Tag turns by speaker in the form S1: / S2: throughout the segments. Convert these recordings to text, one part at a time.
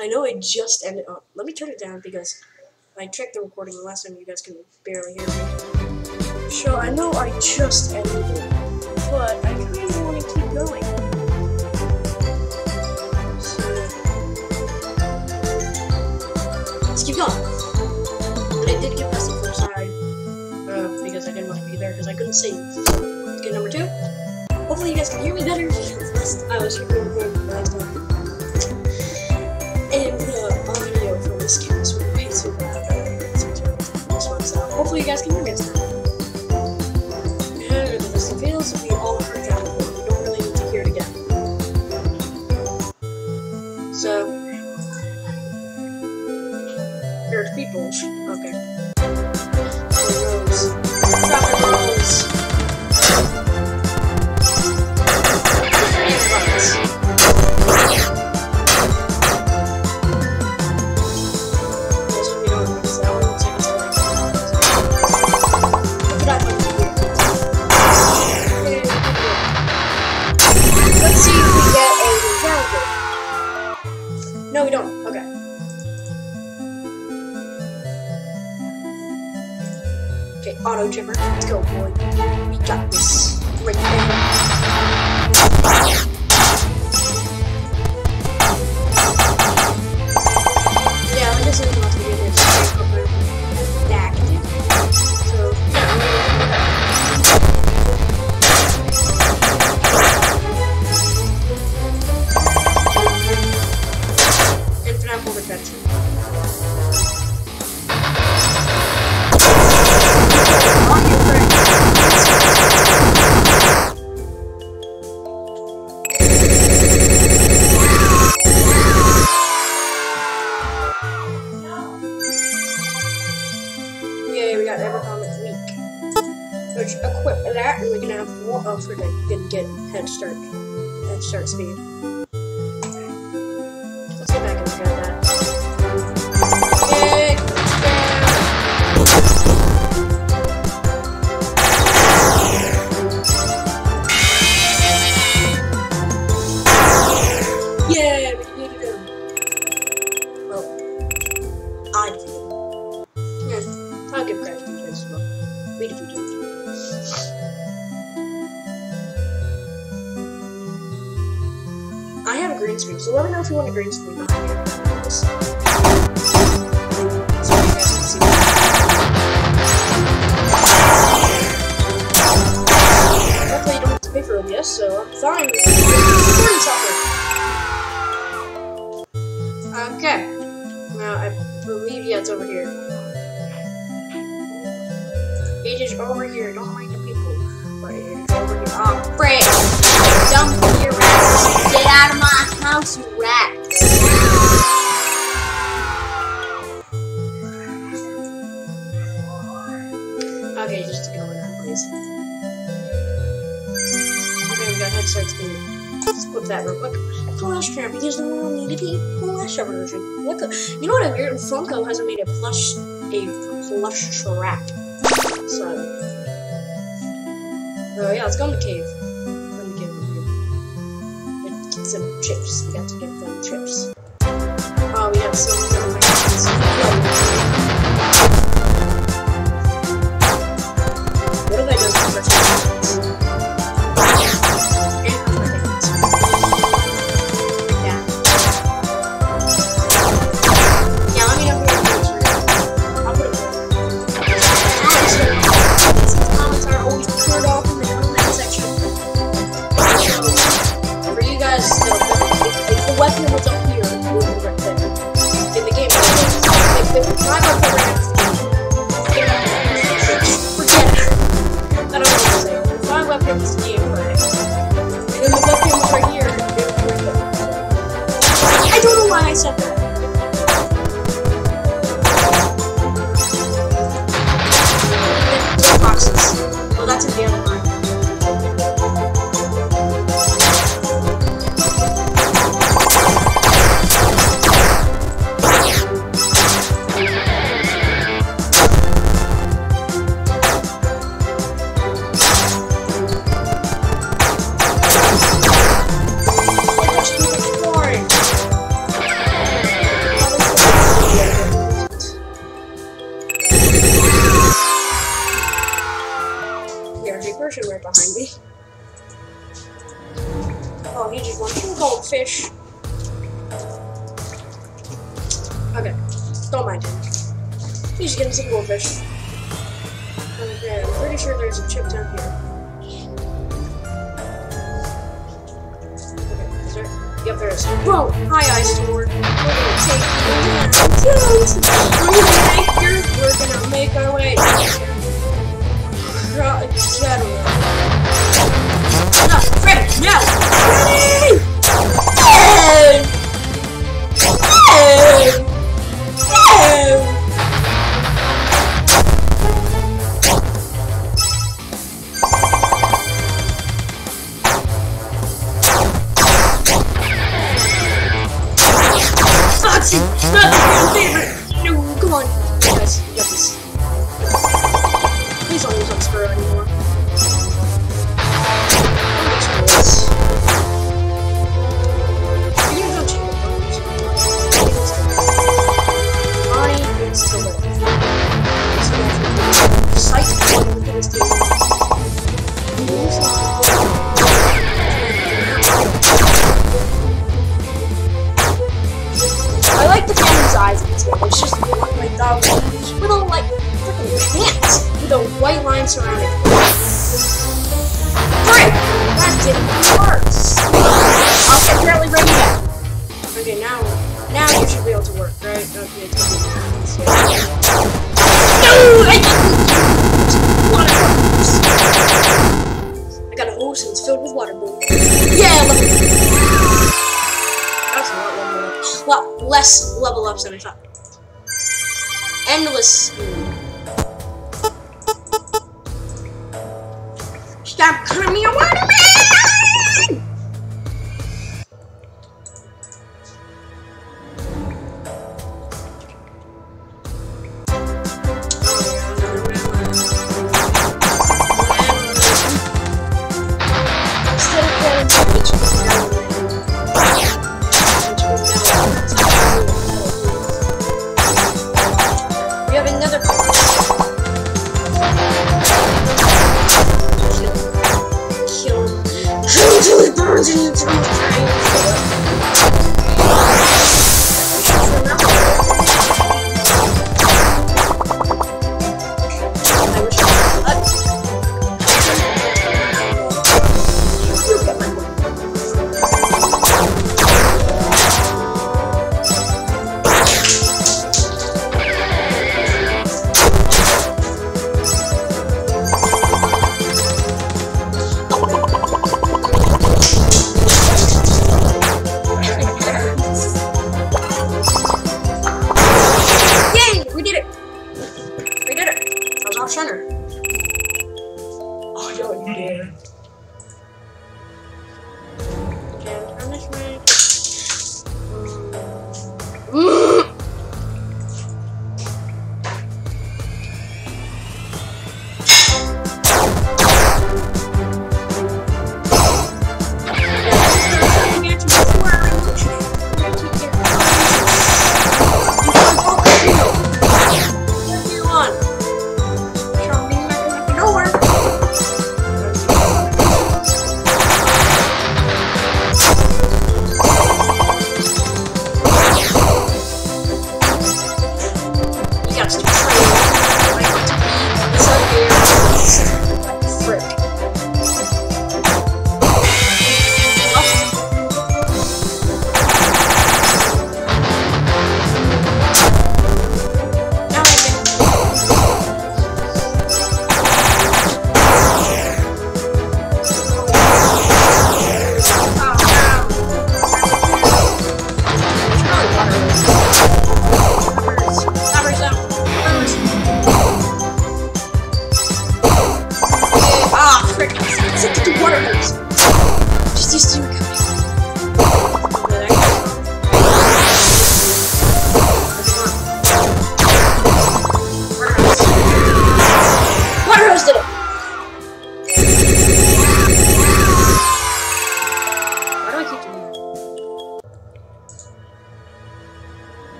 S1: I know it just ended. Oh, let me turn it down because I checked the recording the last time you guys can barely hear me. So I know I just ended it, but I kind of want to keep going. So let's keep going. But I did get past the first side uh, because I didn't want to be there because I couldn't. So let's get number two. Hopefully you guys can hear me better I was recording last time. Hopefully you guys can hear me this time. See if we get a. No, we don't. Okay. Okay, auto chipper. Let's go, boy. We got this. Right there. Which equip that and we can have one oh for get get head start. Head start speed. Over here. Don't mind the people. But it is over here. Oh, frick! Dumb here, rats. Get out of my house, you rats. Okay, just go in that place. Okay, we got head start speed. Let's equip that real quick. Plush trap, because the world needed a plush version. Look, you know what I weird? Funko hasn't made a plush, a plush trap. So, uh, yeah, let's go in the cave. Go in the over here. Get, some chips. We got to get them chips. Oh, we got some. I'm pretty sure there's a chip down here. Okay, is there? Yep, there is. Whoa! Hi, Ice Lord. We're gonna take you down. We're gonna make our way. No, Freddy, no! ¡Está! That didn't work. I'll ready. Okay, now now you should be able to work, right? No! I got a hose and it's filled with water. Yeah, look at that. That's a lot less level ups than I thought. Endless. Stop calling I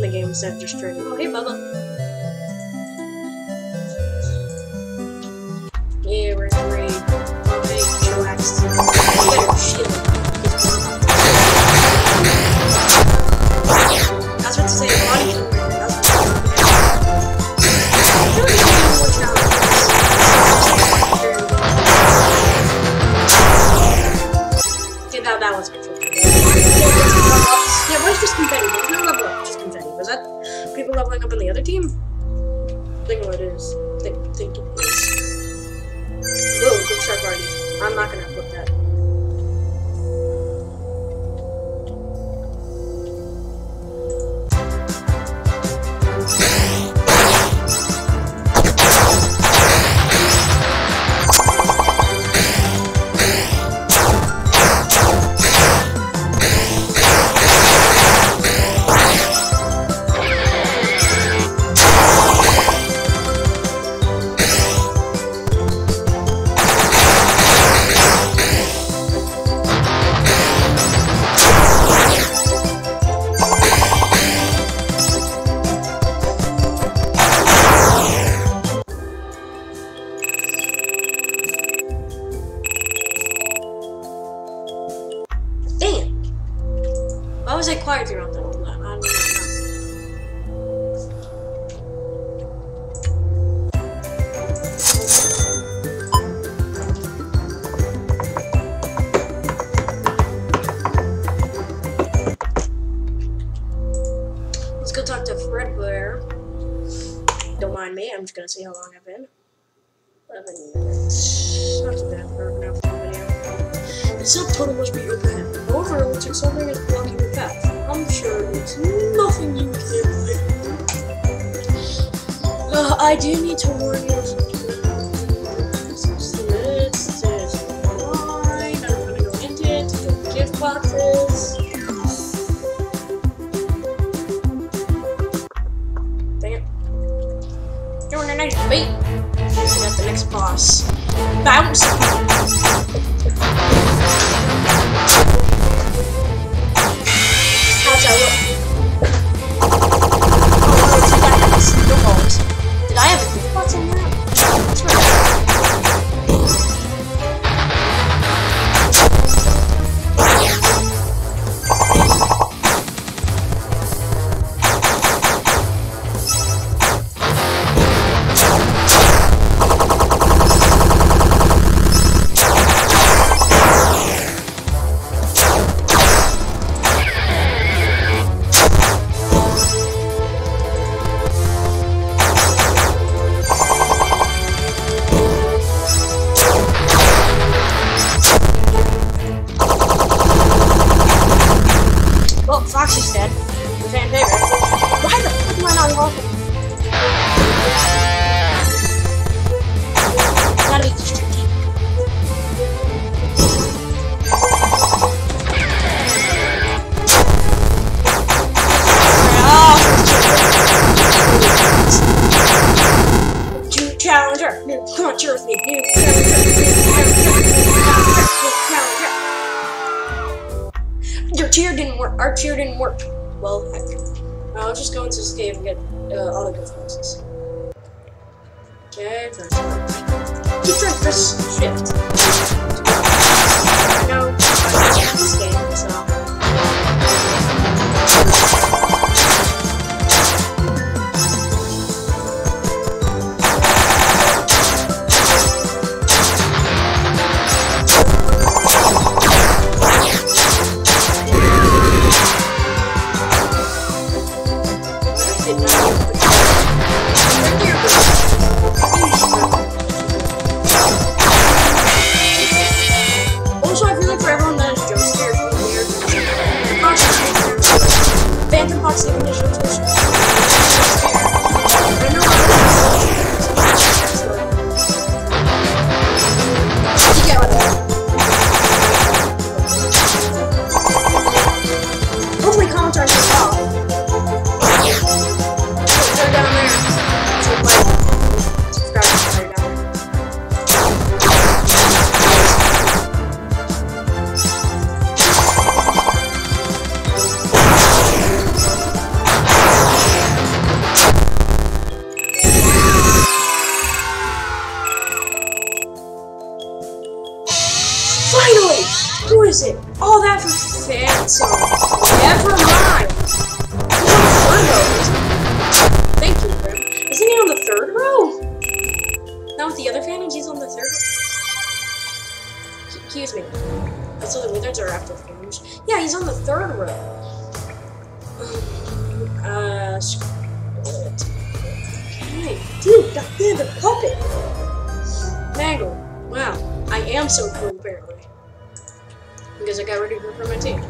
S1: the game instead of just turning. Hey, Bubba. I'm not gonna put that. Don't mind me, I'm just gonna see how long I've been. 11 minutes. Not too bad for an video. The subtotal must be overhead. However, it looks like something is blocking the path. I'm sure it's nothing you can't uh, I do need to warn you Nice beat. Using the next boss. Bounce! New with me! New! Your cheer didn't work. Our cheer didn't work. Well, heck. I'll just go into this cave and get uh, the gift boxes. Okay, first shift. No, I can't this game, so. Excuse me. That's the weather director finish. Yeah, he's on the third row. Uh, it. Okay. Dude, goddamn the puppet! Mangle. Wow. I am so cool, apparently. Because I got rid of her from my team.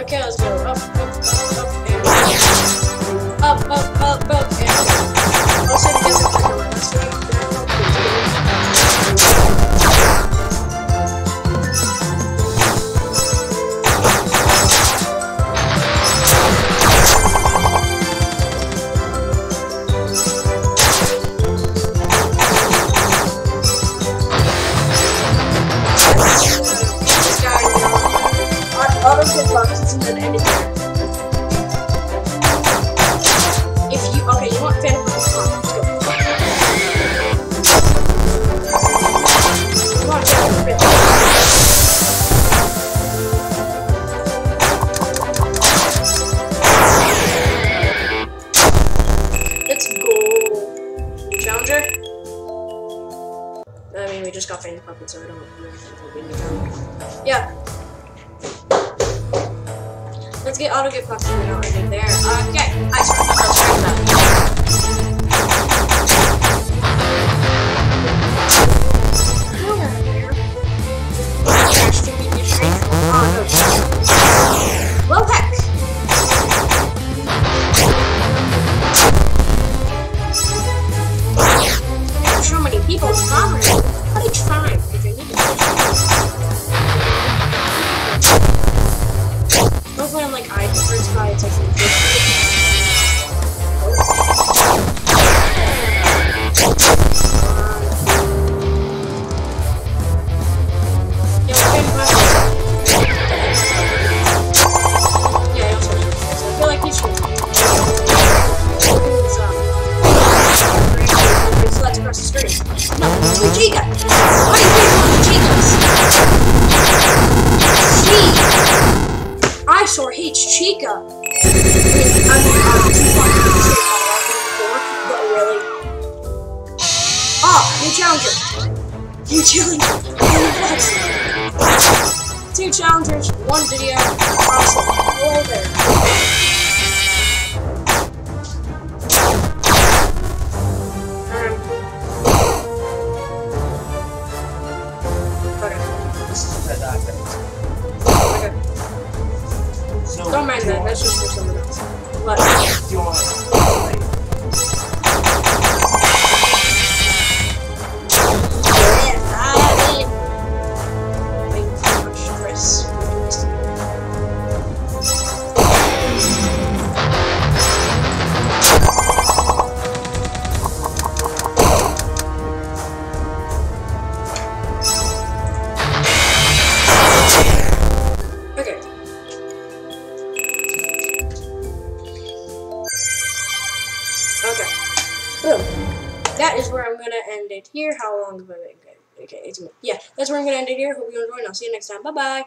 S1: Okay, let's go. Up, up, up, up, and up. Up, up, up, up, and up. Also, because I'm later. I mean, we just got Fanny Puppet, so I don't know think we'll be any time. Yeah. Let's get auto get puppet, We're not anything there. Uh, okay, I screwed up. Robert. challenger. New challenger. Two challengers, one video. Awesome. Hello there. I'm going to end it here. Hope you enjoyed, and I'll see you next time. Bye-bye.